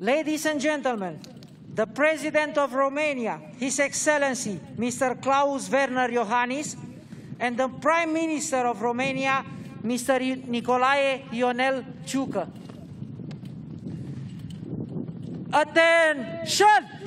Ladies and gentlemen, the President of Romania, His Excellency Mr. Klaus Werner Iohannis, and the Prime Minister of Romania, Mr. Nicolae Ionel Ciucă. Attention!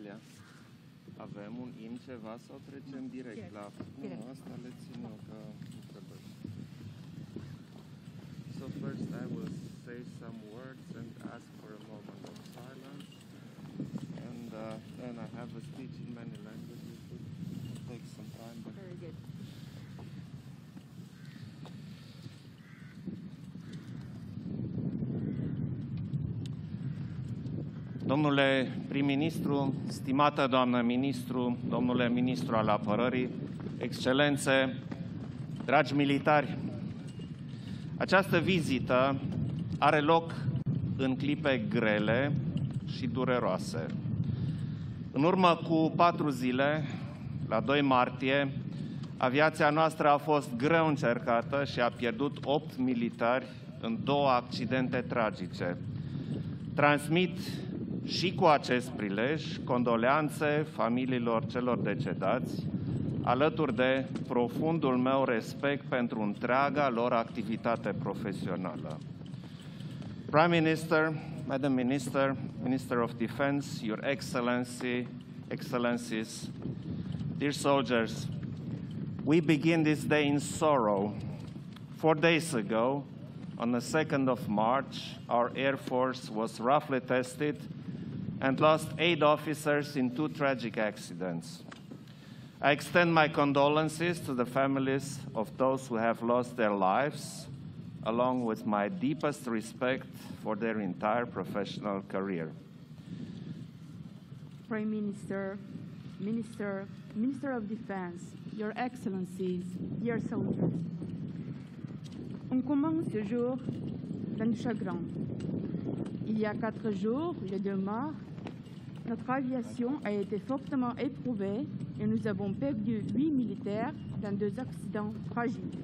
Delia, avem un in ceva sau trecem direct Direct, la... direct. Nu, asta le țin eu că nu trebuie. So first I will say some words and ask for a moment of silence. And uh, then I have a speech in many languages. It will take some time, but Very good. Domnule prim-ministru, stimată doamnă ministru, domnule ministru al apărării, excelențe, dragi militari, această vizită are loc în clipe grele și dureroase. În urmă cu patru zile, la 2 martie, aviația noastră a fost greu încercată și a pierdut 8 militari în două accidente tragice. Transmit și cu acest prilej condoleanțe familiilor celor decedați, alături de profundul meu respect pentru întreaga lor activitate profesională. Prime Minister, Madam Minister, Minister of Defense, Your Excellency, Excellencies, dear soldiers, we begin this day in sorrow. Four days ago, on the 2nd of March, our Air Force was roughly tested and lost eight officers in two tragic accidents. I extend my condolences to the families of those who have lost their lives, along with my deepest respect for their entire professional career. Prime Minister, Minister, Minister of Defense, Your Excellencies, dear soldiers. On commence ce jour d'un chagrin. Il y a quatre jours, le 2 mars, notre aviation a été fortement éprouvée et nous avons perdu huit militaires dans deux accidents tragiques.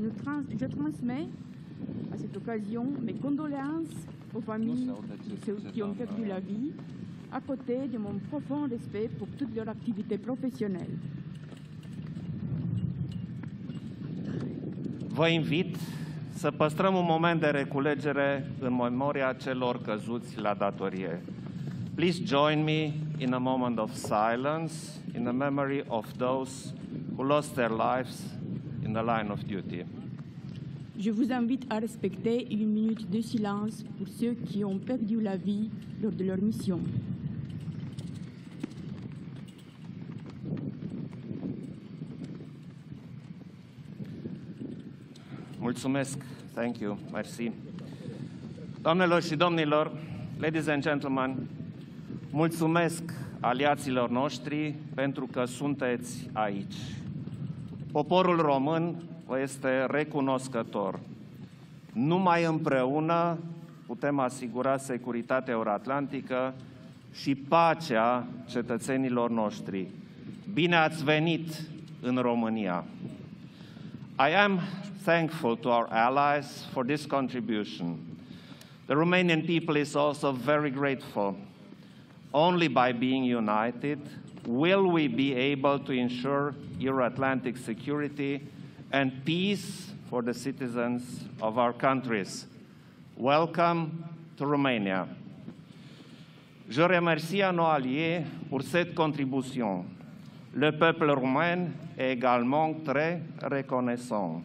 Nous trans- je transmets à cette occasion mes condoléances aux familles de ceux qui ont perdu la vie, à côté de mon profond respect pour toute leur activité professionnelle. Vă invit să păstrăm un moment de reculegere în memoria celor căzuți la datorie. Please join me in a moment of silence in the memory of those who lost their lives in the line of duty. Je vous invite à respecter une minute de silence pour ceux qui ont perdu la vie lors de leur mission. Mulțumesc. Thank you. Mersi. Doamnelor și domnilor, ladies and gentlemen, mulțumesc aliaților noștri pentru că sunteți aici. Poporul român vă este recunoscător. Numai împreună putem asigura securitatea euroatlantică și pacea cetățenilor noștri. Bine ați venit în România! I am thankful to our allies for this contribution. The Romanian people is also very grateful. Only by being united will we be able to ensure Euro Atlantic security and peace for the citizens of our countries. Welcome to Romania. Je remercie nos alliés pour cette contribution. Le peuple roumain est également très reconnaissant.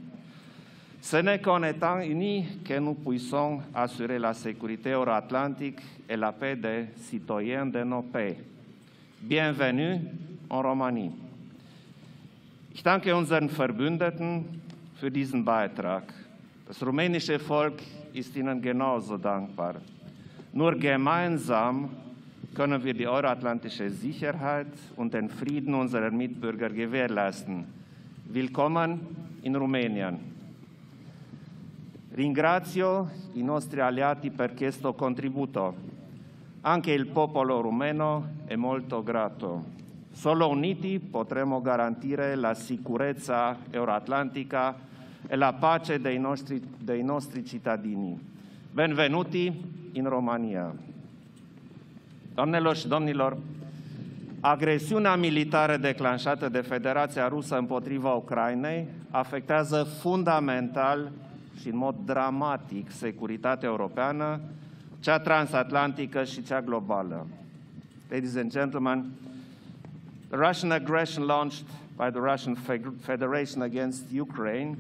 Ce n'est qu'en étant unis que nous puissions assurer la sécurité euro-atlantique et la paix des citoyens de nos pays. Bienvenue en Roumanie. Ich danke unseren Verbündeten für diesen Beitrag. Das rumänische Volk ist ihnen genauso dankbar. Nur gemeinsam können wir die euroatlantische Sicherheit und den Frieden unserer Mitbürger gewährleisten. Willkommen in Rumänien. Ringrazio i nostri alleati per questo contributo. Anche il popolo rumeno è molto grato. Solo uniti potremo garantire la sicurezza euroatlantica e la pace dei nostri, dei nostri cittadini. Benvenuti in Romania. Doamnelor și domnilor, agresiunea militară declanșată de Federația Rusă împotriva Ucrainei afectează fundamental și în mod dramatic securitatea europeană, cea transatlantică și cea globală. Ladies and gentlemen, the Russian aggression launched by the Russian Federation against Ukraine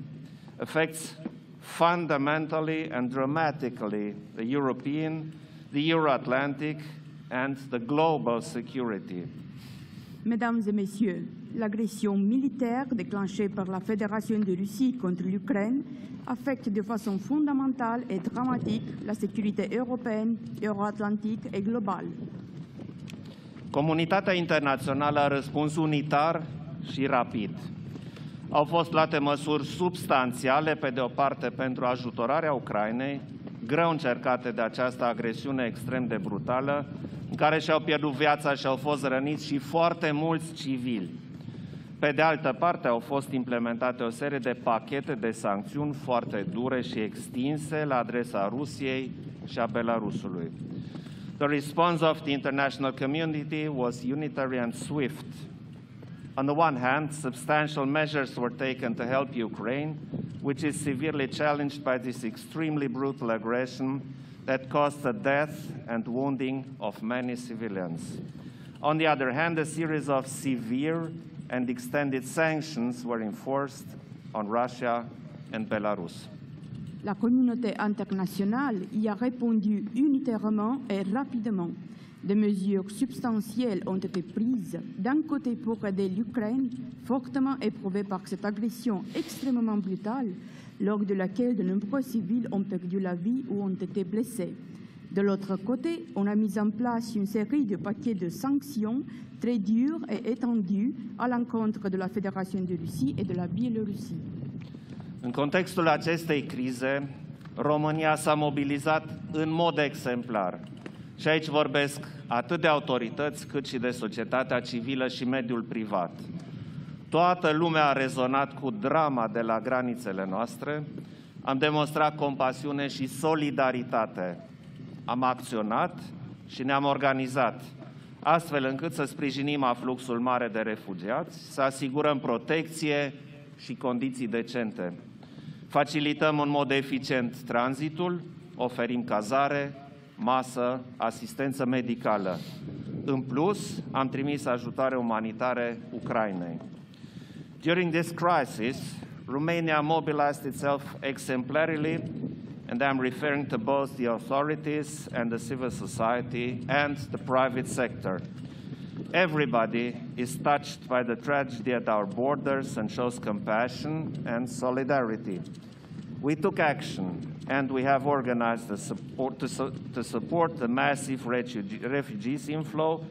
affects fundamentally and dramatically the European, the Euro-Atlantic, and the global security. Mesdames et Messieurs, l'agression militaire déclenchée par la Fédération de Russie contre l'Ukraine affecte de façon fondamentale et dramatique la sécurité européenne, euro-atlantique et globale. Comunitatea internațională a răspuns unitar și rapid. Au fost luate măsuri substanțiale, pe de o parte, pentru ajutorarea Ucrainei, greu încercate de această agresiune extrem de brutală, în care și-au pierdut viața și au fost răniți și foarte mulți civili. Pe de altă parte, au fost implementate o serie de pachete de sancțiuni foarte dure și extinse la adresa Rusiei și a Belarusului. The response of the international community was unitary and swift. On the one hand, substantial measures were taken to help Ukraine, which is severely challenged by this extremely brutal aggression that caused the death and wounding of many civilians. On the other hand, a series of severe and extended sanctions were enforced on Russia and Belarus. La communauté internationale y a répondu unitairement et rapidement. Des mesures substantielles ont été prises d'un côté pour aider l'Ukraine, fortement éprouvée par cette agression extrêmement brutale, lors de laquelle de nombreux civils ont perdu la vie ou ont été blessés. De l'autre côté, on a mis en place une série de paquets de sanctions très dures et étendues à l'encontre de la Fédération de Russie et de la Biélorussie. În contextul acestei crize, România s-a mobilizat în mod exemplar. Și aici vorbesc atât de autorități cât și de societatea civilă și mediul privat. Toată lumea a rezonat cu drama de la granițele noastre, am demonstrat compasiune și solidaritate. Am acționat și ne-am organizat, astfel încât să sprijinim afluxul mare de refugiați, să asigurăm protecție și condiții decente. Facilităm în mod eficient tranzitul, oferim cazare, masă, asistență medicală. În plus, am trimis ajutoare umanitare Ucrainei. During this crisis, Romania mobilized itself exemplarily, and I'm referring to both the authorities and the civil society and the private sector. Everybody is touched by the tragedy at our borders and shows compassion and solidarity. We took action and we have organized the support to, su to support the massive refugee, refugees inflow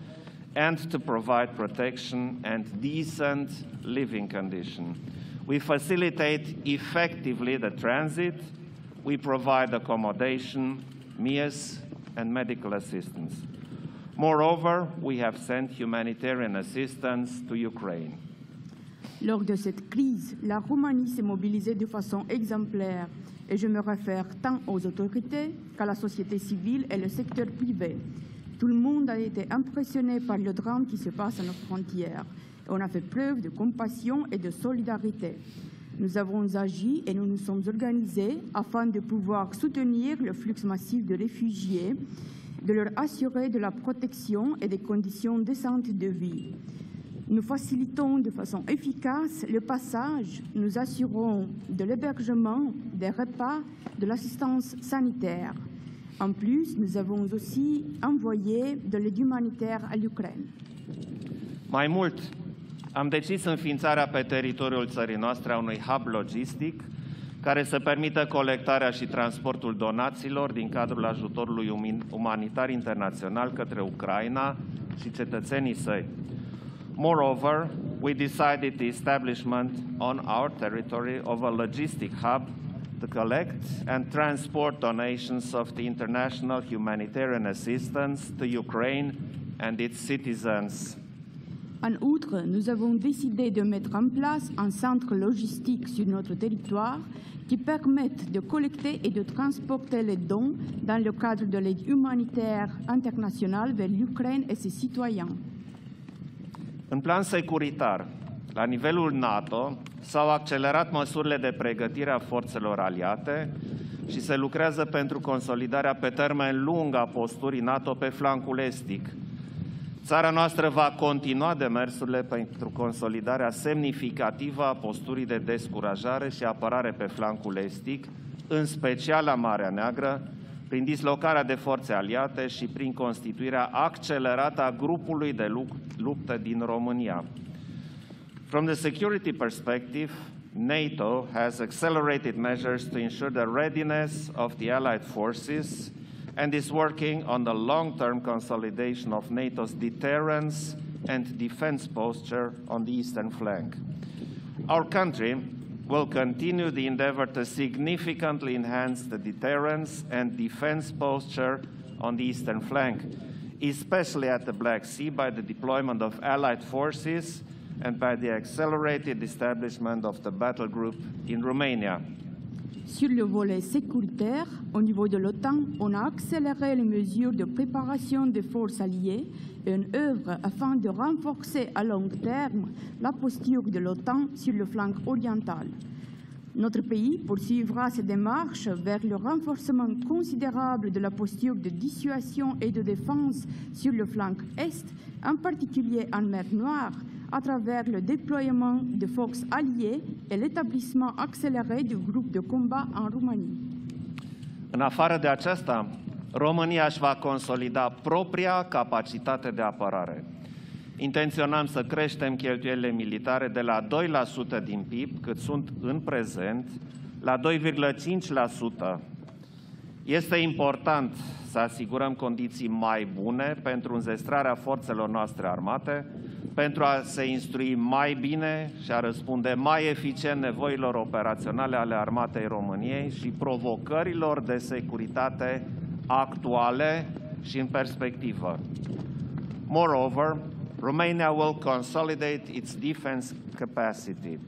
and to provide protection and decent living conditions. We facilitate effectively the transit. We provide accommodation, meals, and medical assistance. Moreover, we have sent humanitarian assistance to Ukraine. Lors de cette crise, la Roumanie s'est mobilisée de façon exemplaire et je me réfère tant aux autorités qu'à la société civile et le secteur privé. Tout le monde a été impressionné par le drame qui se passe à nos frontières. Et on a fait preuve de compassion et de solidarité. Nous avons agi et nous nous sommes organisés afin de pouvoir soutenir le flux massif de réfugiés, de leur assurer de la protection et des conditions décentes de vie. Nous facilitons de façon efficace le passage, nous assurons de l'hébergement, des repas, de l'assistance sanitaire. En plus, nous avons aussi envoyé de l'aide humanitaire à l'Ukraine. Am decis înființarea pe teritoriul țării noastre a unui hub logistic care să permită colectarea și transportul donațiilor din cadrul ajutorului umanitar internațional către Ucraina și cetățenii săi. Moreover, we decided the establishment on our territory of a logistic hub to collect and transport donations of the international humanitarian assistance to Ukraine and its citizens. En outre, nous avons décidé de mettre en place un centre logistique sur notre territoire qui permette de collecter et de transporter les dons dans le cadre de l'aide humanitaire internationale vers l'Ukraine et ses citoyens. În plan securitar, la nivelul NATO s-au accelerat măsurile de pregătire a forțelor aliate și se lucrează pentru consolidarea pe termen lung a posturii NATO pe flancul estic. Țara noastră va continua demersurile pentru consolidarea semnificativă a posturii de descurajare și apărare pe flancul estic, în special la Marea Neagră, prin dislocarea de forțe aliate și prin constituirea accelerată a grupului de luptă din România. From the security perspective, NATO has accelerated measures to ensure the readiness of the allied forces and is working on the long-term consolidation of NATO's deterrence and defense posture on the eastern flank. Our country will continue the endeavor to significantly enhance the deterrence and defense posture on the eastern flank, especially at the Black Sea by the deployment of allied forces and by the accelerated establishment of the battle group in Romania. Sur le volet sécuritaire, au niveau de l'OTAN, on a accéléré les mesures de préparation des forces alliées et une œuvre afin de renforcer à long terme la posture de l'OTAN sur le flanc oriental. Notre pays poursuivra ses démarches vers le renforcement considérable de la posture de dissuasion et de défense sur le flanc est, en particulier en mer Noire, à travers le déploiement de forces alliées et l'établissement accéléré du groupe de combat en Roumanie. În afară de aceasta, România își va consolida propria capacitate de apărare. Intenționăm să creștem cheltuielile militare de la 2% din PIB, cât sunt în prezent, la 2,5%. Este important să asigurăm condiții mai bune pentru înzestrarea forțelor noastre armate, pentru a se instrui mai bine și a răspunde mai eficient nevoilor operaționale ale Armatei României și provocărilor de securitate actuale și în perspectivă. Moreover, Romania will consolidate its defense capacity.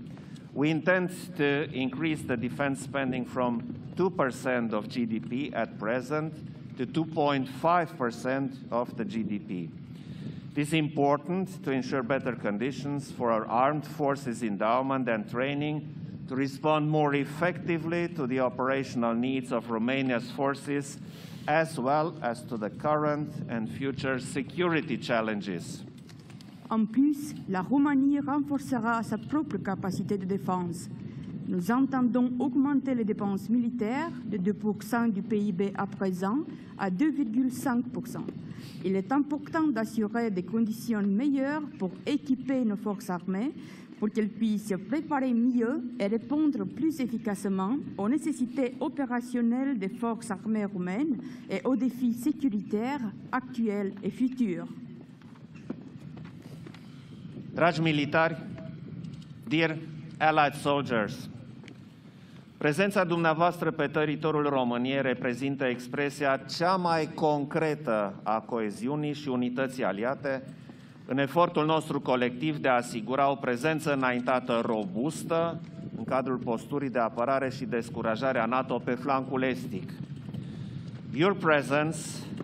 We intend to increase the defense spending from 2% of GDP at present to 2.5% of the GDP. This is important to ensure better conditions for our armed forces endowment and training to respond more effectively to the operational needs of Romania's forces as well as to the current and future security challenges. En plus, la Roumanie renforcera sa propre capacité de défense. Nous entendons augmenter les dépenses militaires de 2% du PIB à présent à 2,5%. Il est important d'assurer des conditions meilleures pour équiper nos forces armées pour qu'elles puissent se préparer mieux et répondre plus efficacement aux nécessités opérationnelles des forces armées roumaines et aux défis sécuritaires actuels et futurs. Dragi militari, dear allied soldiers, prezența dumneavoastră pe teritoriul României reprezintă expresia cea mai concretă a coeziunii și unității aliate în efortul nostru colectiv de a asigura o prezență înaintată robustă în cadrul posturii de apărare și descurajare a NATO pe flancul estic. Your presence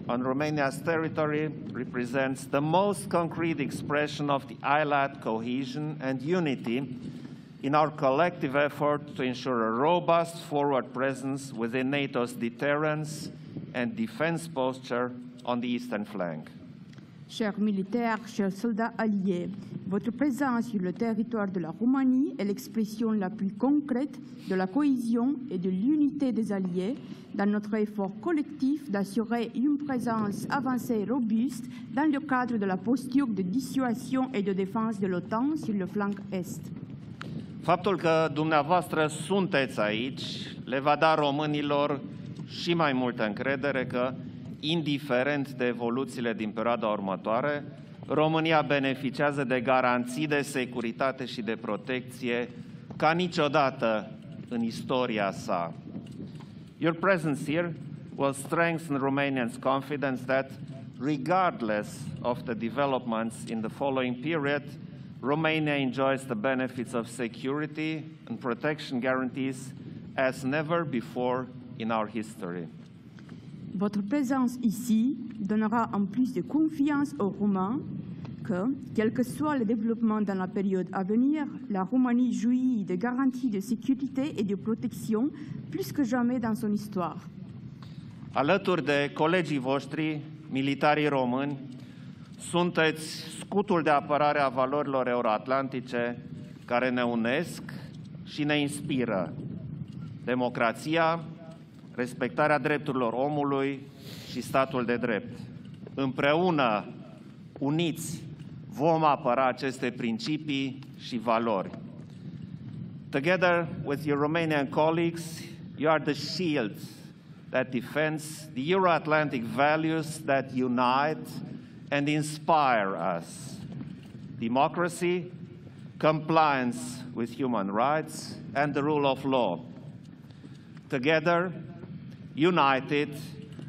on Romania's territory represents the most concrete expression of the ILAT cohesion and unity in our collective effort to ensure a robust forward presence within NATO's deterrence and defense posture on the eastern flank. Chers militaires, chers soldats alliés, votre présence sur le territoire de la Roumanie est l'expression la plus concrète de la cohésion et de l'unité des alliés dans notre effort collectif d'assurer une présence avancée robuste dans le cadre de la posture de dissuasion et de défense de l'OTAN sur le flanc Est. Faptul că dumneavoastră sunteți aici le va da românilor și mai multă încredere că, indiferent de evoluțiile din perioada următoare, România beneficiază de garanții de securitate și de protecție ca niciodată în istoria sa. Your presence here will strengthen Romanians' confidence that, regardless of the developments in the following period, Romania enjoys the benefits of security and protection guarantees as never before in our history. Votre présence ici donnera en plus de confiance aux Roumains que, quel que soit le développement dans la période à venir, la Roumanie jouit de garanties de sécurité et de protection plus que jamais dans son histoire. Alături de colegii voștri, militarii români, sunteți scutul de apărare a valorilor euroatlantice care ne unesc și ne inspiră. Democrația, respectarea drepturilor omului și statul de drept. Împreună, uniți, vom apăra aceste principii și valori. Together with your Romanian colleagues, you are the shield that defends the Euro-Atlantic values that unite and inspire us. Democracy, compliance with human rights, and the rule of law. Together, united,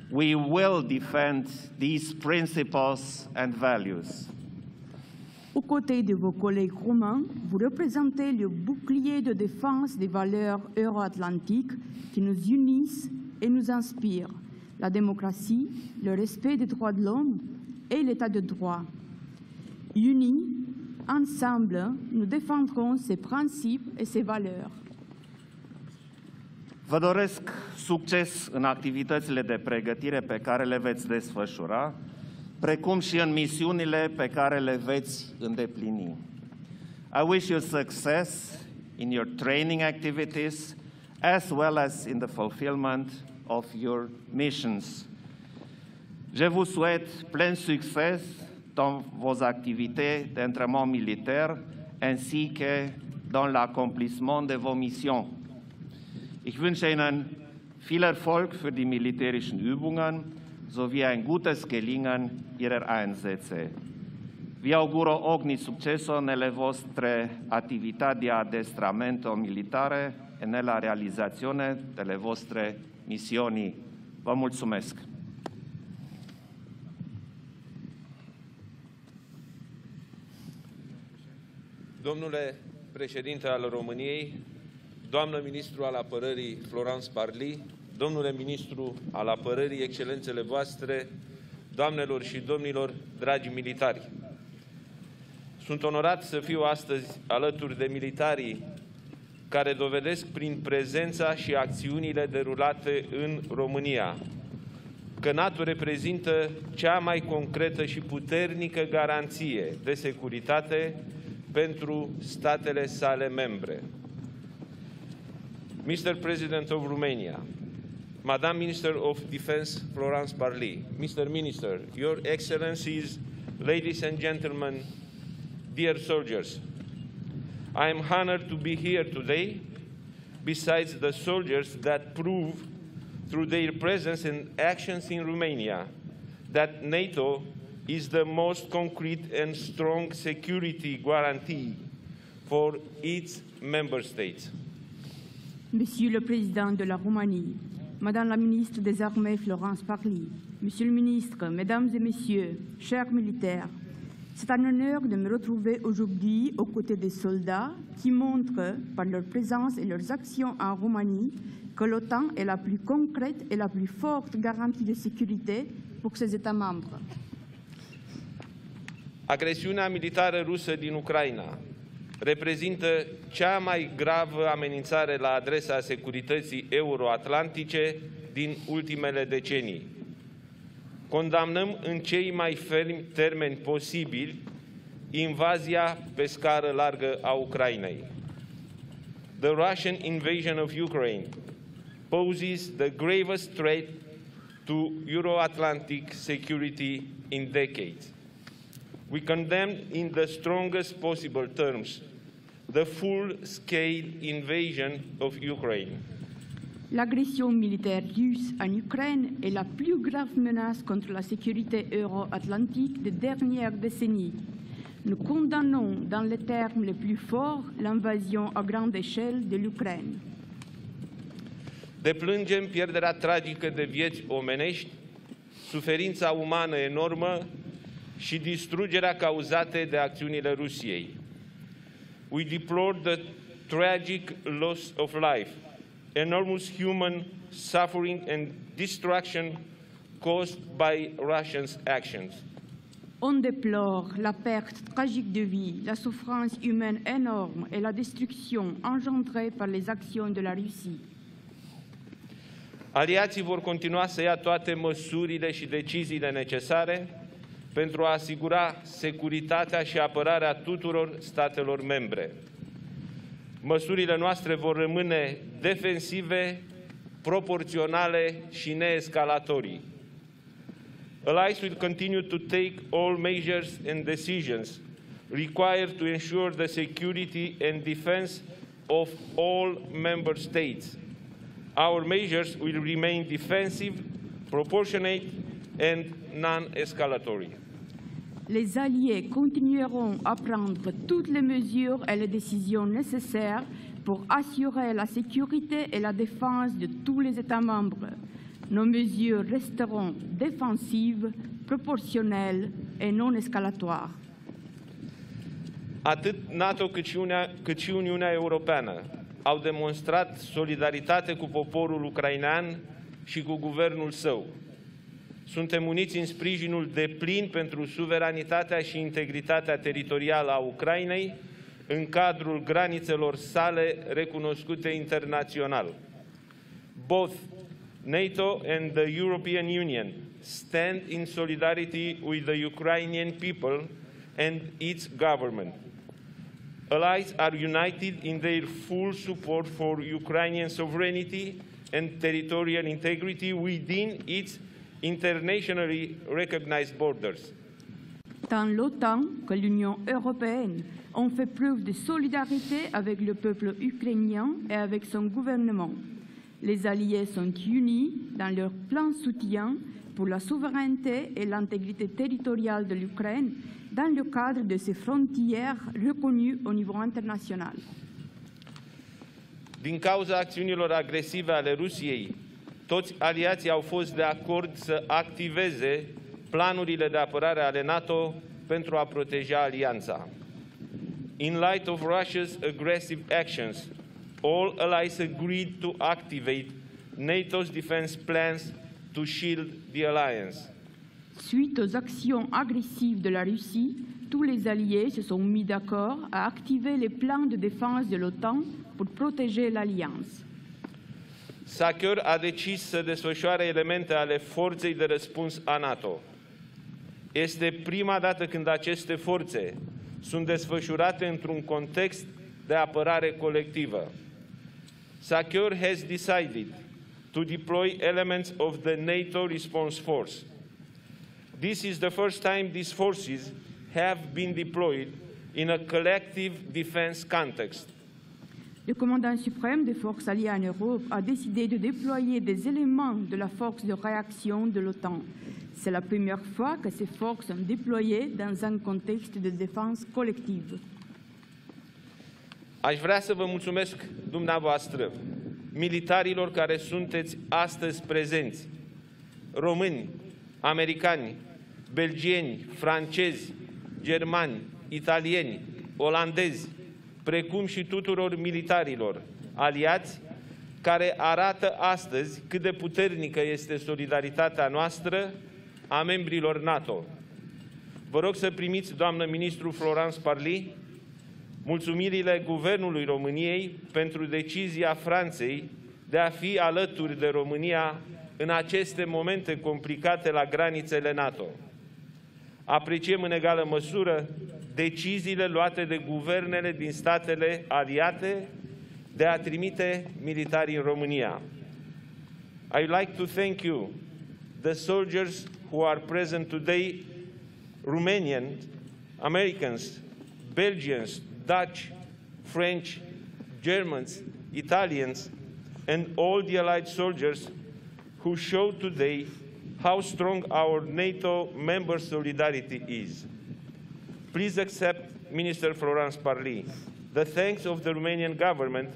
we will defend these principles and values. Aux côtés de vos collègues roumains, vous représentez le bouclier de défense des valeurs euro-atlantiques qui nous unissent et nous inspirent, la démocratie, le respect des droits de l'homme et l'état de droit. Unis, ensemble, nous défendrons ces principes et ces valeurs. Vă doresc succes în activitățile de pregătire pe care le veți desfășura, precum și în misiunile pe care le veți îndeplini. I wish you success in your training activities as well as in the fulfillment of your missions. Je vous souhaite plein succès dans vos activités d'entraînement militaire ainsi que dans l'accomplissement de vos missions. Ich wünsche Ihnen viel Erfolg für die militärischen Übungen sowie ein gutes Gelingen Ihrer Einsätze. Vi auguro ogni successo nelle vostre attività di addestramento militare e nella realizzazione delle vostre missioni. Vă mulțumesc! Domnule președinte al României, doamnă ministru al apărării Florence Parly, domnule ministru al apărării, excelențele voastre, doamnelor și domnilor, dragi militari. Sunt onorat să fiu astăzi alături de militarii care dovedesc prin prezența și acțiunile derulate în România că NATO reprezintă cea mai concretă și puternică garanție de securitate pentru statele sale membre. Mr. President of Romania, Madam Minister of Defense Florence Parly, Mr. Minister, Your Excellencies, ladies and gentlemen, dear soldiers, I am honored to be here today besides the soldiers that prove through their presence and actions in Romania that NATO is the most concrete and strong security guarantee for its member states. Monsieur le Président de la Roumanie, Madame la Ministre des Armées Florence Parly, Monsieur le Ministre, Mesdames et Messieurs, chers militaires, c'est un honneur de me retrouver aujourd'hui aux côtés des soldats qui montrent par leur présence et leurs actions en Roumanie que l'OTAN est la plus concrète et la plus forte garantie de sécurité pour ses États membres. Agresiunea militară rusă din Ucraina reprezintă cea mai gravă amenințare la adresa securității euroatlantice din ultimele decenii. Condamnăm în cei mai fermi termeni posibili invazia pe scară largă a Ucrainei. The Russian invasion of Ukraine poses the gravest threat to Euro-Atlantic security in decades. We condemn in the strongest possible terms the full-scale invasion of Ukraine. L'agression militaire russe en Ukraine est la plus grave menace contre la sécurité euro-atlantique des dernières décennies. Nous condamnons dans les termes les plus forts l'invasion à grande échelle de l'Ukraine. Deplângem pierderea tragică de vieți omenești, suferința umană enormă și distrugerea cauzate de acțiunile Rusiei. We deplore the tragic loss of life, enormous human suffering and destruction caused by Russians' actions. On déplore la perte tragique de vie, la souffrance humaine énorme et la destruction engendrée par les actions de la Russie. Aliații vor continua să ia toate măsurile și deciziile necesare pentru a asigura securitatea și apărarea tuturor statelor membre. Măsurile noastre vor rămâne defensive, proporționale și neescalatorii. Allies will continue to take all measures and decisions required to ensure the security and defense of all member states. Our measures will remain defensive, proportionate and non-escalatory. Les Alliés continueront à prendre toutes les mesures et les décisions nécessaires pour assurer la sécurité et la défense de tous les États membres. Nos mesures resteront défensives, proportionnelles et non escalatoires. Atât NATO cât și, Uniunea, cât și Uniunea Europeană au demonstrat solidaritate cu poporul ucrainean și cu guvernul său. Suntem uniți în sprijinul de plin pentru suveranitatea și integritatea teritorială a Ucrainei în cadrul granițelor sale recunoscute internațional. Both NATO and the European Union stand in solidarity with the Ukrainian people and its government. Allies are united in their full support for Ukrainian sovereignty and territorial integrity within its internationally recognized borders. Tant l'OTAN que l'Union européenne ont fait preuve de solidarité avec le peuple ukrainien et avec son gouvernement. Les Alliés sont unis dans leur plein soutien pour la souveraineté et l'intégrité territoriale de l'Ukraine dans le cadre de ses frontières reconnues au niveau international. Din cauza acțiunilor agresive ale Rusiei, toți aliații au fost de acord să activeze planurile de apărare ale NATO pentru a proteja alianța. in light of Russia's aggressive actions, all allies agreed to activate NATO's defense plans to shield the alliance. Suite aux actions agressives de la Russie, tous les alliés se sont mis d'accord à activer les plans de défense de l'OTAN pour protéger l'alliance. SACEUR a decis să desfășoare elemente ale forței de răspuns a NATO. Este prima dată când aceste forțe sunt desfășurate într-un context de apărare colectivă. SACEUR has decided to deploy elements of the NATO response force. This is the first time these forces have been deployed in a collective defense context. Le commandant suprême des forces alliées en Europe a décidé de déployer des éléments de la force de réaction de l'OTAN. C'est la première fois que ces forces sont déployées dans un contexte de défense collective. Aș vrea să vă mulțumesc dumneavoastră, militarilor care sunteți astăzi prezenți, români, americani, belgieni, francezi, germani, italieni, olandezi, precum și tuturor militarilor aliați care arată astăzi cât de puternică este solidaritatea noastră a membrilor NATO. Vă rog să primiți, doamnă ministru Florence Parly, mulțumirile Guvernului României pentru decizia Franței de a fi alături de România în aceste momente complicate la granițele NATO. Apreciem în egală măsură deciziile luate de guvernele din statele aliate de a trimite militari în România. I would like to thank you, the soldiers who are present today, Romanians, Americans, Belgians, Dutch, French, Germans, Italians, and all the Allied soldiers who show today how strong our NATO member solidarity is. Please accept Minister Florence Parly the thanks of the Romanian government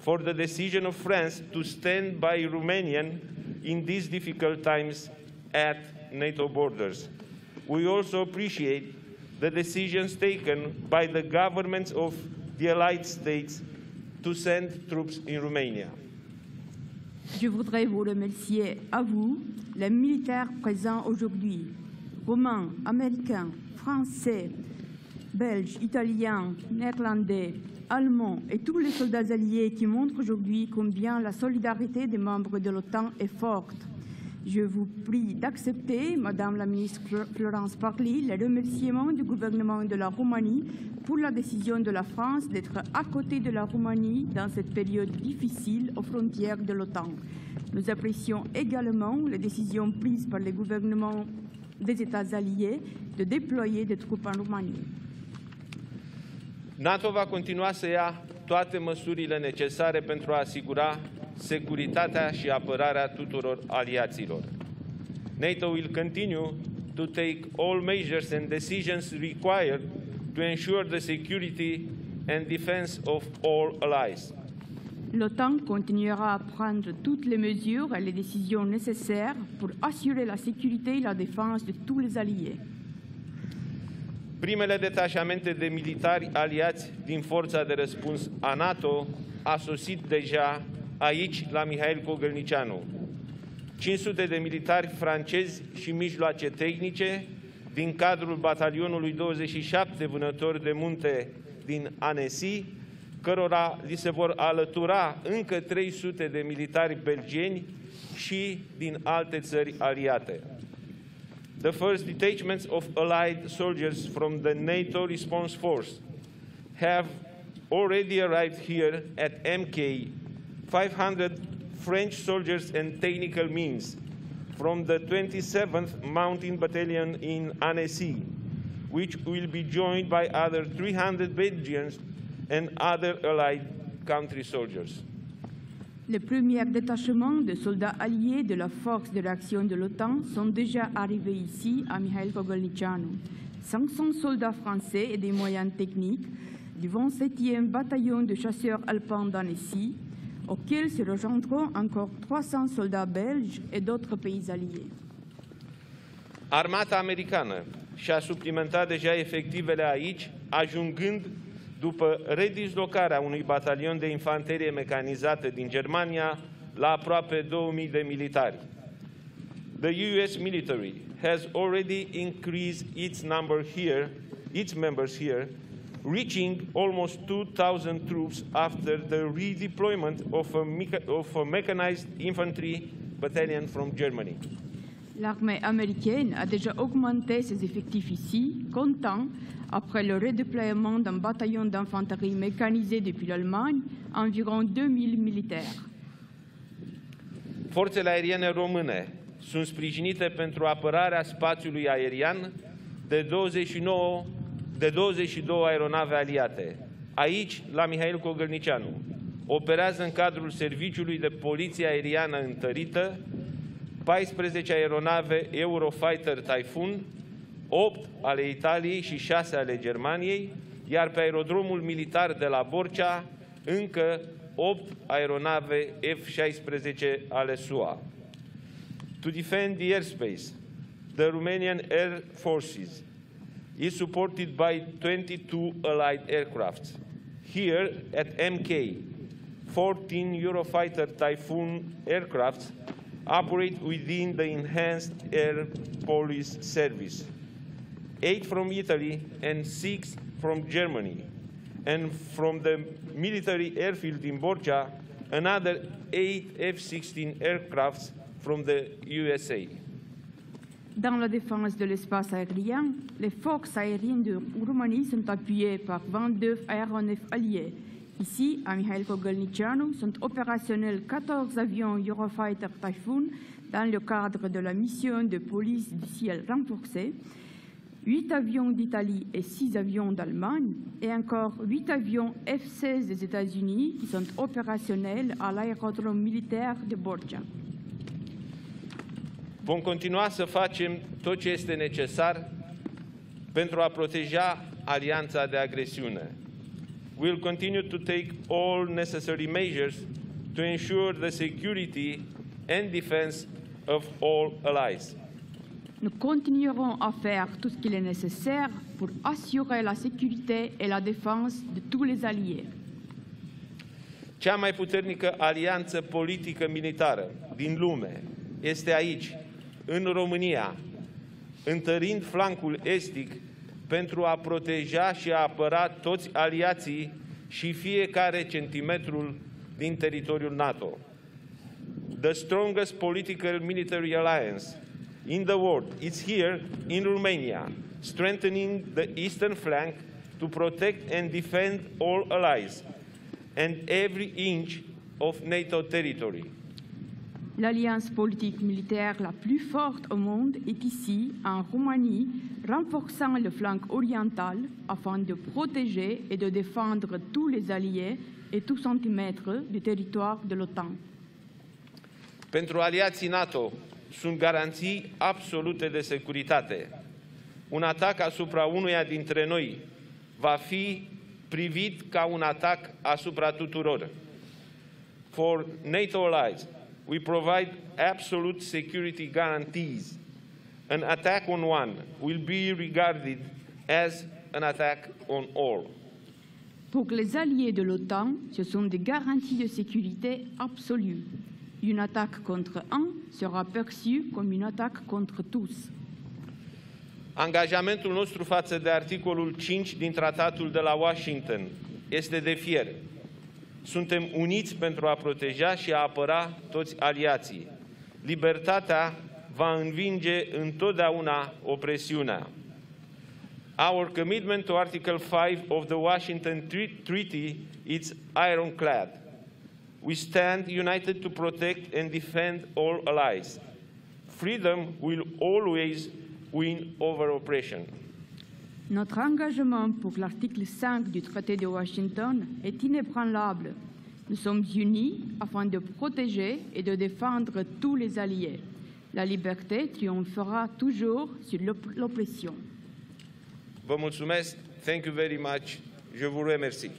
for the decision of France to stand by Romanian in these difficult times at NATO borders. We also appreciate the decisions taken by the governments of the Allied states to send troops in Romania. Je voudrais vous remercier à vous, les militaires présents aujourd'hui, Romains, Américains, Français, Belges, Italiens, Néerlandais, Allemands et tous les soldats alliés qui montrent aujourd'hui combien la solidarité des membres de l'OTAN est forte. Je vous prie d'accepter, Madame la ministre Florence Parly, les remerciements du gouvernement de la Roumanie pour la décision de la France d'être à côté de la Roumanie dans cette période difficile aux frontières de l'OTAN. Nous apprécions également les décisions prises par les gouvernements des États alliés de déployer des troupes en Roumanie. NATO va continua să ia toate măsurile necesare pentru a asigura securitatea și apărarea tuturor aliaților. NATO will continue to take all measures and decisions required to ensure the security and defense of all allies. L'OTAN continuera à prendre toutes les mesures et les décisions nécessaires pour assurer la sécurité et la défense de tous les alliés. Primele detașamente de militari aliați din forța de răspuns a NATO a sosit deja aici, la Mihail Cogălnicianu. 500 de militari francezi și mijloace tehnice din cadrul batalionului 27 vânători de munte din Annecy, cărora li se vor alătura încă 300 de militari belgieni și din alte țări aliate. The first detachments of allied soldiers from the NATO response force have already arrived here at MK 500 French soldiers and technical means from the 27th Mountain Battalion in Annecy, which will be joined by other 300 Belgians and other allied country soldiers. Les premiers détachements de soldats alliés de la force de réaction de l'OTAN sont déjà arrivés ici à Mihail Kogolnichanu. 500 soldats français et des moyens techniques du 27e bataillon de chasseurs alpins d'Annecy, auxquels se rejoindront encore 300 soldats belges et d'autres pays alliés. Armata americană și-a suplimentat deja efectivele aici, ajungând după redislocarea unui batalion de infanterie mecanizată din Germania la aproape 2000 de militari. The US military has already increased its number here, its members here, reaching almost 2,000 troops after the redeployment of a, of a mechanized infantry battalion from Germany. L'armée américaine a déjà augmenté ses effectifs ici, comptant, après le redéploiement d'un bataillon d'infanterie mécanisé depuis l'Allemagne, environ 2000 militaires. Forțele aeriene române sunt sprijinite pentru apărarea spațiului aerian de 29 de 22 aeronave aliate. Aici, la Mihail Cogălnicianu, operează în cadrul Serviciului de Poliție Aeriană întărită 14 aeronave Eurofighter Typhoon, 8 ale Italiei și 6 ale Germaniei, iar pe aerodromul militar de la Borcea încă 8 aeronave F-16 ale SUA. To defend the airspace, the Romanian Air Forces is supported by 22 allied aircrafts. Here at MK, 14 Eurofighter Typhoon aircrafts operate within the Enhanced Air Police Service. Eight from Italy and six from Germany. And from the military airfield in Borja, another eight F-16 aircrafts from the USA. Dans la défense de l'espace aérien, les forces aériennes de Roumanie sont appuyées par 22 aéronefs alliés. Ici, à Mihail Kogolnicianu, sont opérationnels 14 avions Eurofighter Typhoon dans le cadre de la mission de police du ciel renforcée, 8 avions d'Italie et 6 avions d'Allemagne, et encore 8 avions F-16 des États-Unis qui sont opérationnels à l'aérodrome militaire de Borja. Vom continua facem tot ce este necesar pentru a proteja alianța de agresiune. We'll continue to take all necessary measures to ensure the security and defense of all allies. Nous continuerons à faire tout ce qu'il est nécessaire pour assurer la sécurité et la défense de tous les alliés. Cea mai puternică alianță politică militară din lume este aici, în România, întărind flancul estic pentru a proteja și a apăra toți aliații și fiecare centimetru din teritoriul NATO. The strongest political military alliance in the world is here in Romania, strengthening the eastern flank to protect and defend all allies and every inch of NATO territory. L'alliance politique militaire la plus forte au monde est ici, en Roumanie, renforçant le flanc oriental afin de protéger et de défendre tous les alliés et tout centimètre du territoire de l'OTAN. Pentru aliații NATO sunt garanții absolute de securitate. Un atac asupra unuia dintre noi va fi privit ca un atac asupra tuturor. For NATO allies, we provide absolute security guarantees. An attack on one will be regarded as an attack on all. Pour les alliés de l'OTAN, ce sont des garanties de sécurité absolues. Une attaque contre un sera perçue comme une attaque contre tous. Angajamentul nostru față de articolul 5 din tratatul de la Washington este de fier. Suntem uniți pentru a proteja și a apăra toți aliații. Libertatea va învinge întotdeauna opresiunea. Our commitment to Article 5 of the Washington Tre- Treaty is ironclad. We stand united to protect and defend all allies. Freedom will always win over oppression. Notre engagement pour l'article 5 du traité de Washington est inébranlable. Nous sommes unis afin de protéger et de défendre tous les alliés. La liberté triomphera toujours sur l'op- l'oppression. Vă mulțumesc. Thank you very much. Je vous remercie.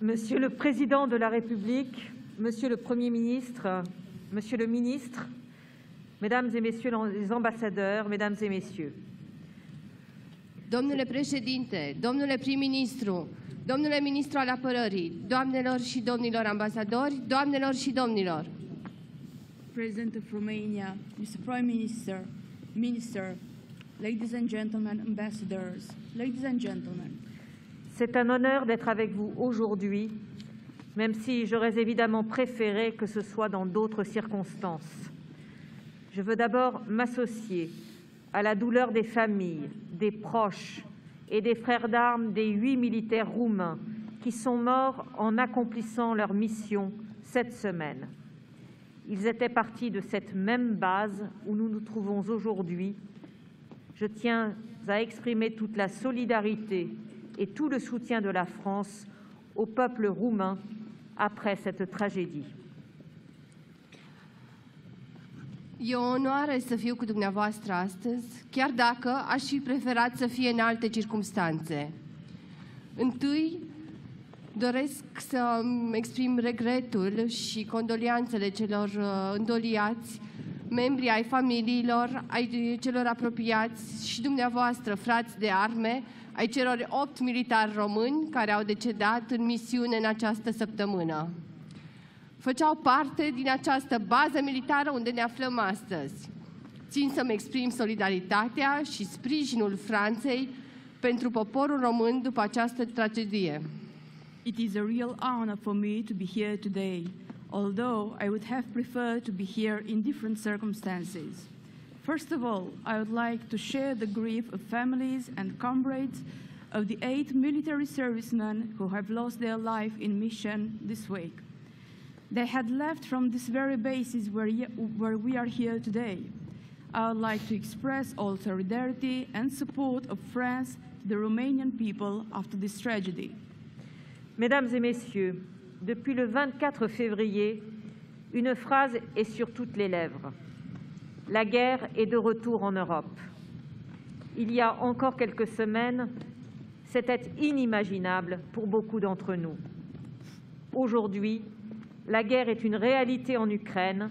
Monsieur le Président de la République, Monsieur le Premier ministre, Monsieur le ministre, Mesdames et Messieurs les ambassadeurs, Mesdames et Messieurs, domnule președinte, domnule prim-ministru, domnule ministru al apărării, doamnelor și domnilor ambasadori, doamnelor și domnilor. President of Romania, Mr. Prime Minister, Minister, ladies and gentlemen, ambassadors, ladies and gentlemen. C'est un honneur d'être avec vous aujourd'hui, même si j'aurais évidemment préféré que ce soit dans d'autres circonstances. Je veux d'abord m'associer à la douleur des familles, des proches et des frères d'armes des huit militaires roumains qui sont morts en accomplissant leur mission cette semaine. Ils étaient partis de cette même base où nous nous trouvons aujourd'hui. Je tiens à exprimer toute la solidarité et tout le soutien de la France au peuple roumain après cette tragédie. E o onoare să fiu cu dumneavoastră astăzi, chiar dacă aș fi preferat să fie în alte circumstanțe. Întâi, doresc să exprim regretul și condolianțele celor uh, îndoliați, membrii ai familiilor, ai celor apropiați și dumneavoastră, frați de arme, ai celor opt militari români care au decedat în misiune în această săptămână făceau parte din această bază militară unde ne aflăm astăzi. Țin să-mi exprim solidaritatea și sprijinul Franței pentru poporul român după această tragedie. It is a real honor for me to be here today, although I would have preferred to be here in different circumstances. First of all, I would like to share the grief of families and comrades of the eight military servicemen who have lost their life in mission this week. They had left from this very basis where, where we are here today. I would like to express all solidarity and support of France to the Romanian people after this tragedy. Mesdames et messieurs, depuis le 24 février, une phrase est sur toutes les lèvres. La guerre est de retour en Europe. Il y a encore quelques semaines, c'était inimaginable pour beaucoup d'entre nous. Aujourd'hui, la guerre est une réalité en Ukraine,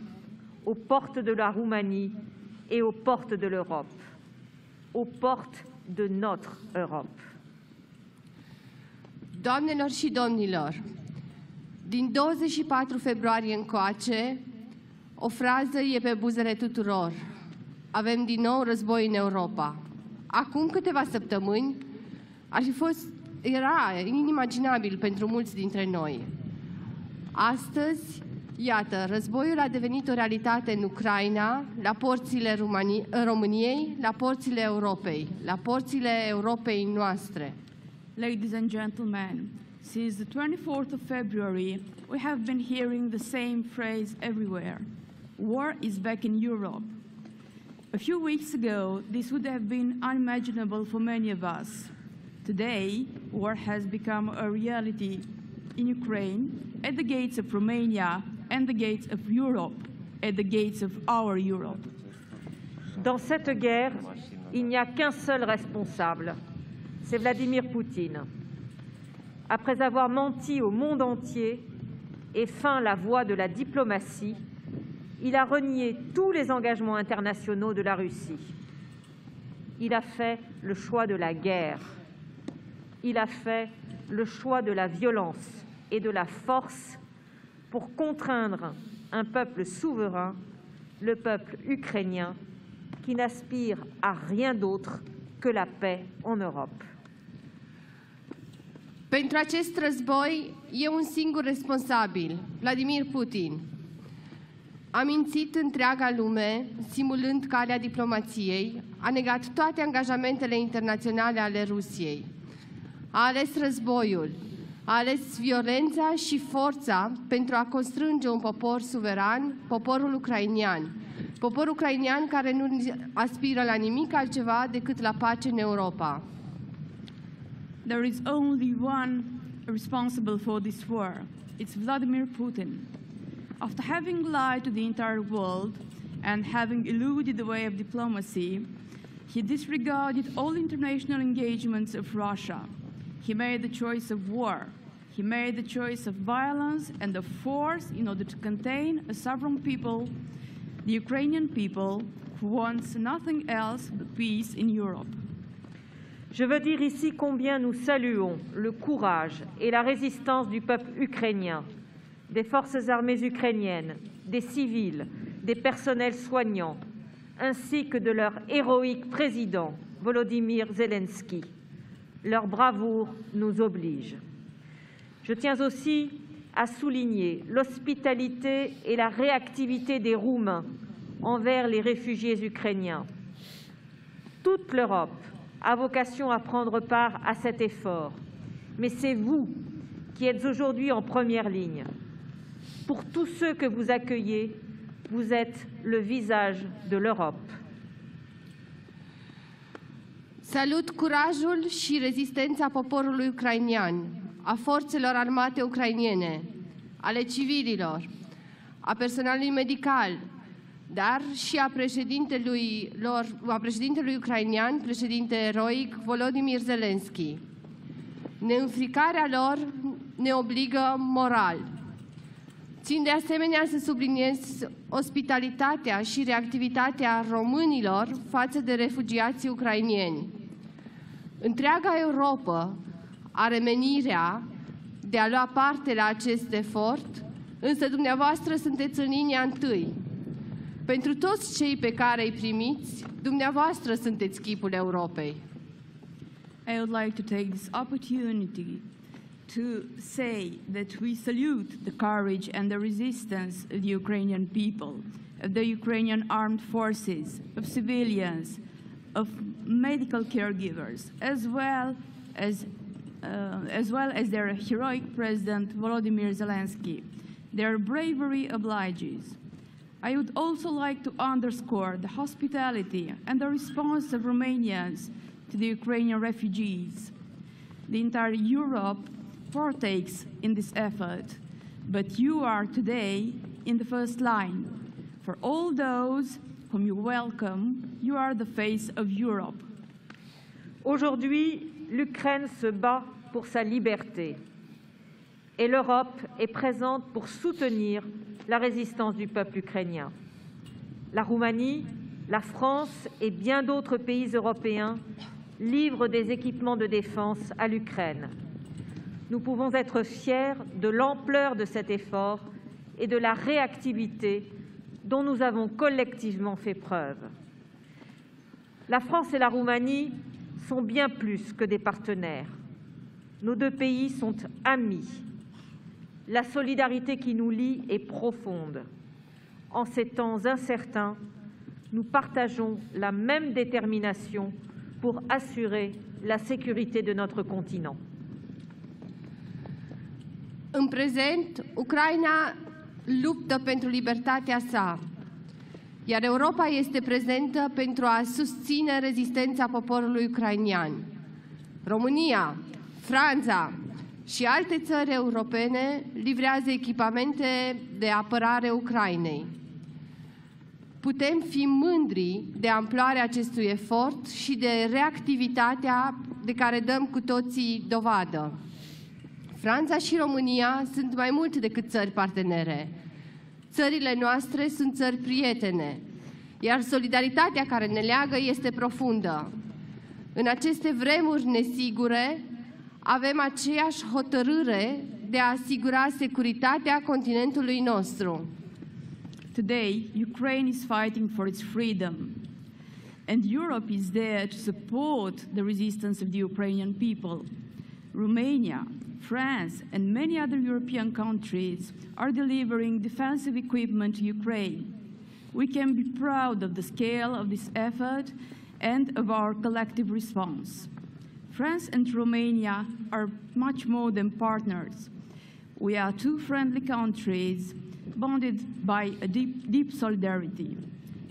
aux portes de la Roumanie et aux portes de l'Europe, aux portes de notre Europe. Doamnelor și domnilor, din 24 februarie încoace, o frază e pe buzele tuturor. Avem din nou război în Europa. Acum câteva săptămâni ar fi fost, era inimaginabil pentru mulți dintre noi. Astăzi, iată, războiul a devenit o realitate în Ucraina, la porțile Rumanii, României, la porțile Europei, la porțile Europei noastre. Ladies and gentlemen, since the 24th of February, we have been hearing the same phrase everywhere. War is back in Europe. A few weeks ago, this would have been unimaginable for many of us. Today, war has become a reality in Ukraine, Dans cette guerre, il n'y a qu'un seul responsable, c'est Vladimir Poutine. Après avoir menti au monde entier et feint la voie de la diplomatie, il a renié tous les engagements internationaux de la Russie. Il a fait le choix de la guerre. Il a fait le choix de la violence et de la force pour contraindre un peuple souverain, le peuple ukrainien, qui n'aspire à rien d'autre que la paix en Europe. Pentru acest război e un singur responsabil, Vladimir Putin. A mințit întreaga lume, simulând calea diplomației, a negat toate angajamentele internaționale ale Rusiei. A ales războiul, a ales violența și forța pentru a constrânge un popor suveran, poporul ucrainian. Poporul ucrainian care nu aspiră la nimic altceva decât la pace în Europa. There is only one responsible for this war. It's Vladimir Putin. After having lied to the entire world and having eluded the way of diplomacy, he disregarded all international engagements of Russia. He made the choice of war. He made the choice of violence and of force in order to contain a sovereign people, the Ukrainian people, who wants nothing else but peace in Europe. Je veux dire ici combien nous saluons le courage et la résistance du peuple ukrainien, des forces armées ukrainiennes, des civils, des personnels soignants, ainsi que de leur héroïque président, Volodymyr Zelensky. Leur bravoure nous oblige. Je tiens aussi à souligner l'hospitalité et la réactivité des Roumains envers les réfugiés ukrainiens. Toute l'Europe a vocation à prendre part à cet effort, mais c'est vous qui êtes aujourd'hui en première ligne. Pour tous ceux que vous accueillez, vous êtes le visage de l'Europe. Salut și rezistența ucrainian, a forțelor armate ucrainiene, ale civililor, a personalului medical, dar și a președintelui, lor, a președintelui ucrainian, președinte eroic Volodymyr Zelensky. Neînfricarea lor ne obligă moral. Țin de asemenea să subliniez ospitalitatea și reactivitatea românilor față de refugiații ucrainieni. Întreaga Europa are menirea de a lua parte la acest efort, însă dumneavoastră sunteți în linia întâi. Pentru toți cei pe care îi primiți, dumneavoastră sunteți chipul Europei. I would like to take this opportunity to say that we salute the courage and the resistance of the Ukrainian people, of the Ukrainian armed forces, of civilians, of medical caregivers, as well as, uh, Uh, as well as their heroic president Volodymyr Zelensky. Their bravery obliges. I would also like to underscore the hospitality and the response of Romanians to the Ukrainian refugees. The entire Europe partakes in this effort, but you are today in the first line. For all those whom you welcome, you are the face of Europe. Aujourd'hui, l'Ukraine se bat pour sa liberté et l'Europe est présente pour soutenir la résistance du peuple ukrainien. La Roumanie, la France et bien d'autres pays européens livrent des équipements de défense à l'Ukraine. Nous pouvons être fiers de l'ampleur de cet effort et de la réactivité dont nous avons collectivement fait preuve. La France et la Roumanie sont bien plus que des partenaires. Nos deux pays sont amis. La solidarité qui nous lie est profonde. En ces temps incertains, nous partageons la même détermination pour assurer la sécurité de notre continent. Iar Europa este prezentă pentru a susține rezistența poporului ucrainian. România, Franța și alte țări europene livrează echipamente de apărare Ucrainei. Putem fi mândri de amploarea acestui efort și de reactivitatea de care dăm cu toții dovadă. Franța și România sunt mai mult decât țări partenere. Țările noastre sunt țări prietene, iar solidaritatea care ne leagă este profundă. În aceste vremuri nesigure, avem aceeași hotărâre de a asigura securitatea continentului nostru. Today, Ukraine is fighting for its freedom, and Europe is there to support the resistance of the Ukrainian people. Romania, France, and many other European countries are delivering defensive equipment to Ukraine. We can be proud of the scale of this effort and of our collective response. France and Romania are much more than partners. We are two friendly countries bonded by a deep, deep solidarity.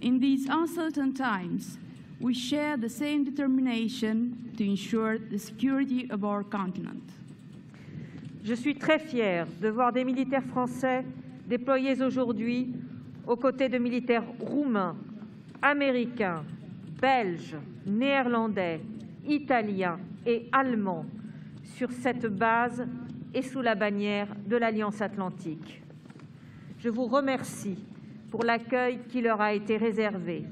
In these uncertain times, we share the same determination to ensure the security of our continent. Je suis très fière de voir des militaires français déployés aujourd'hui aux côtés de militaires roumains, américains, belges, néerlandais, italiens et allemands sur cette base et sous la bannière de l'Alliance atlantique. Je vous remercie pour l'accueil qui leur a été réservé.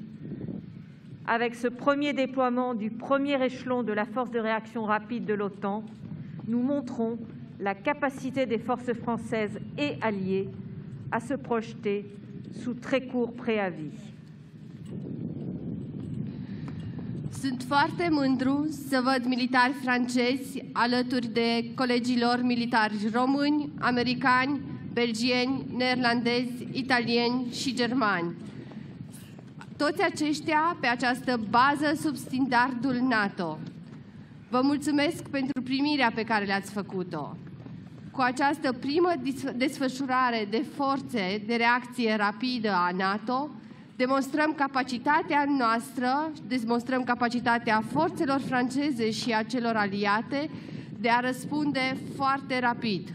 avec ce premier déploiement du premier échelon de la force de réaction rapide de l'OTAN, nous montrons la capacité des forces françaises et alliées à se projeter sous très court préavis. Sunt foarte mândru să văd militari francezi alături de colegilor militari români, americani, belgieni, neerlandezi, italieni și germani. Toți aceștia pe această bază sub standardul NATO. Vă mulțumesc pentru primirea pe care le-ați făcut-o. Cu această primă desfășurare de forțe de reacție rapidă a NATO, demonstrăm capacitatea noastră, demonstrăm capacitatea forțelor franceze și a celor aliate de a răspunde foarte rapid.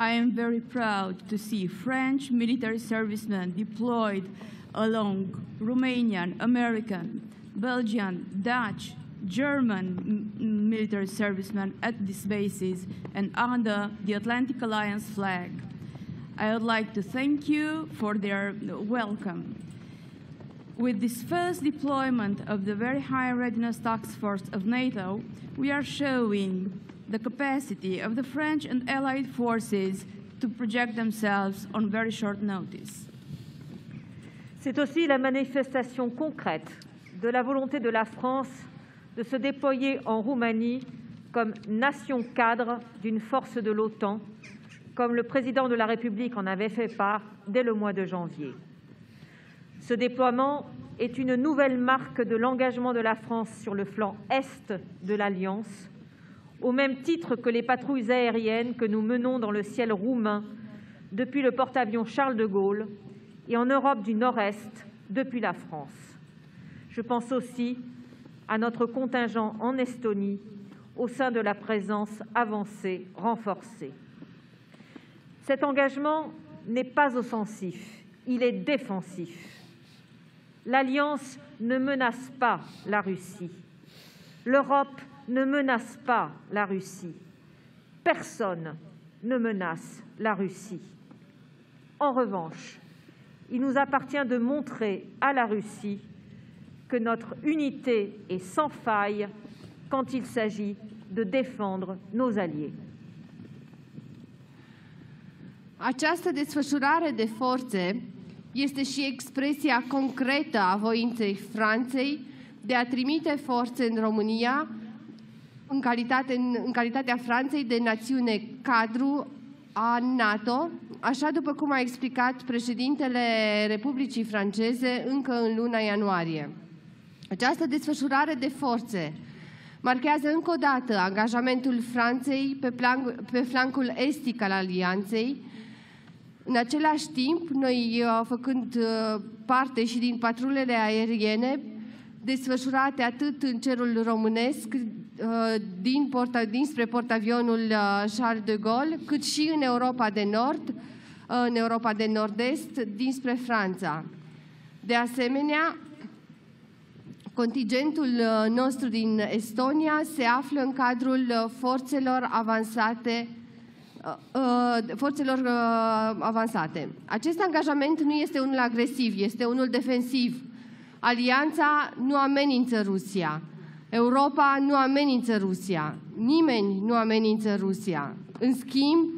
I am very proud to see French military servicemen deployed along Romanian, American, Belgian, Dutch, German military servicemen at these bases and under the Atlantic Alliance flag. I would like to thank you for their welcome. With this first deployment of the Very High Readiness Task Force of NATO, we are showing the capacity of the French and Allied forces to project themselves on very short notice. C'est aussi la manifestation concrète de la volonté de la France de se déployer en Roumanie comme nation cadre d'une force de l'OTAN comme le président de la République en avait fait part dès le mois de janvier. Ce déploiement est une nouvelle marque de l'engagement de la France sur le flanc est de l'Alliance, au même titre que les patrouilles aériennes que nous menons dans le ciel roumain depuis le porte-avions Charles de Gaulle et en Europe du Nord-Est depuis la France. Je pense aussi à notre contingent en Estonie au sein de la présence avancée renforcée. Cet engagement n'est pas offensif, il est défensif. L'Alliance ne menace pas la Russie. L'Europe ne menace pas la Russie. Personne ne menace la Russie. En revanche, il nous appartient de montrer à la Russie que notre unité est sans faille quand il s'agit de défendre nos alliés. Această desfășurare de forțe este și expresia concretă a voinței Franței de a trimite forțe în România în, calitate, în, în calitatea Franței de națiune cadru a NATO, așa după cum a explicat președintele Republicii Franceze încă în luna ianuarie. Această desfășurare de forțe marchează încă o dată angajamentul Franței pe, plan, pe flancul estic al alianței, în același timp, noi, uh, făcând uh, parte și din patrulele aeriene, desfășurate atât în cerul românesc, uh, din porta, dinspre portavionul Charles de Gaulle, cât și în Europa de Nord, în Europa de Nord-Est, dinspre Franța. De asemenea, contingentul nostru din Estonia se află în cadrul forțelor avansate Uh, uh, forțelor uh, avansate. Acest angajament nu este unul agresiv, este unul defensiv. Alianța nu amenință Rusia. Europa nu amenință Rusia. Nimeni nu amenință Rusia. În schimb,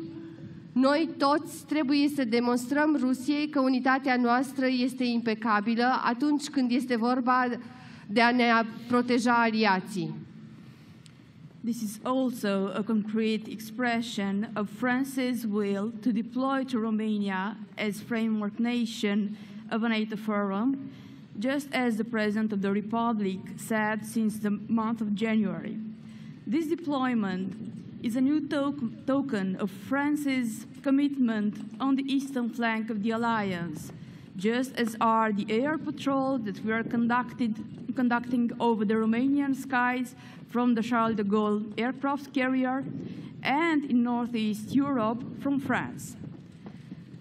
noi toți trebuie să demonstrăm Rusiei că unitatea noastră este impecabilă atunci când este vorba de a ne proteja aliații. This is also a concrete expression of France's will to deploy to Romania as framework nation of a NATO forum, just as the President of the Republic said since the month of January. This deployment is a new to token of France's commitment on the eastern flank of the alliance, just as are the air patrol that we are conducting over the Romanian skies from the Charles de Gaulle aircraft carrier and in Northeast Europe from France.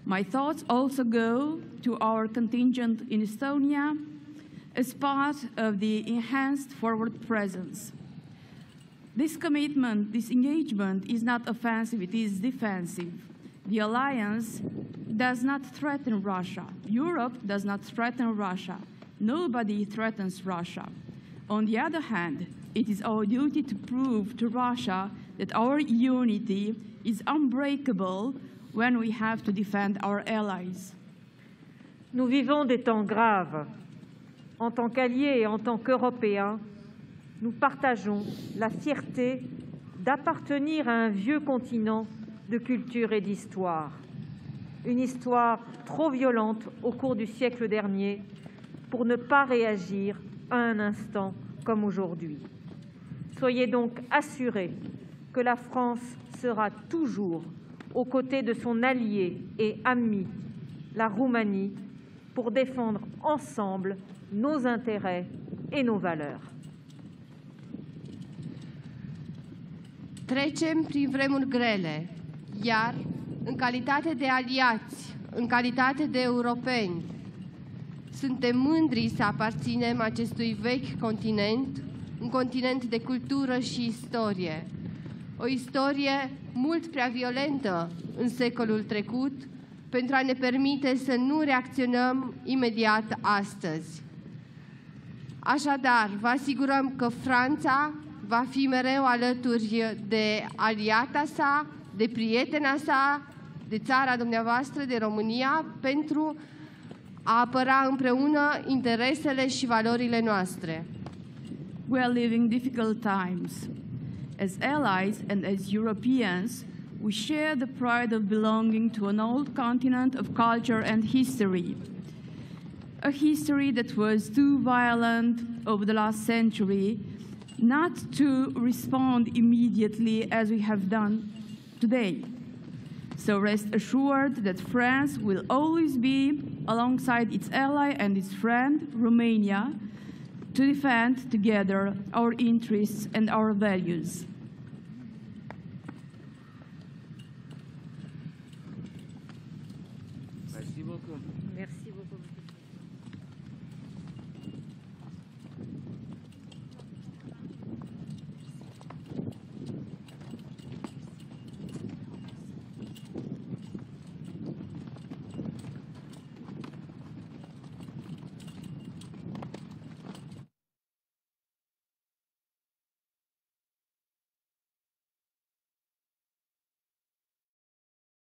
My thoughts also go to our contingent in Estonia as part of the enhanced forward presence. This commitment, this engagement is not offensive, it is defensive. The alliance does not threaten Russia. Europe does not threaten Russia. nobody threatens Russia. On the other hand, it is our duty to prove to Russia that our unity is unbreakable when we have to defend our allies. Nous vivons des temps graves. En tant qu'alliés et en tant qu'Européens, nous partageons la fierté d'appartenir à un vieux continent de culture et d'histoire. Une histoire trop violente au cours du siècle dernier pour ne pas réagir à un instant comme aujourd'hui. Soyez donc assurés que la France sera toujours aux côtés de son allié et ami, la Roumanie, pour défendre ensemble nos intérêts et nos valeurs. Trecem prin grele, iar în calitate de aliați, în calitate de europeni, suntem mândri să aparținem acestui vechi continent, un continent de cultură și istorie. O istorie mult prea violentă în secolul trecut pentru a ne permite să nu reacționăm imediat astăzi. Așadar, vă asigurăm că Franța va fi mereu alături de aliata sa, de prietena sa, de țara dumneavoastră, de România, pentru a apăra împreună interesele și valorile noastre. We are living difficult times. As allies and as Europeans, we share the pride of belonging to an old continent of culture and history. A history that was too violent over the last century not to respond immediately as we have done today. So rest assured that France will always be alongside its ally and its friend, Romania, to defend together our interests and our values.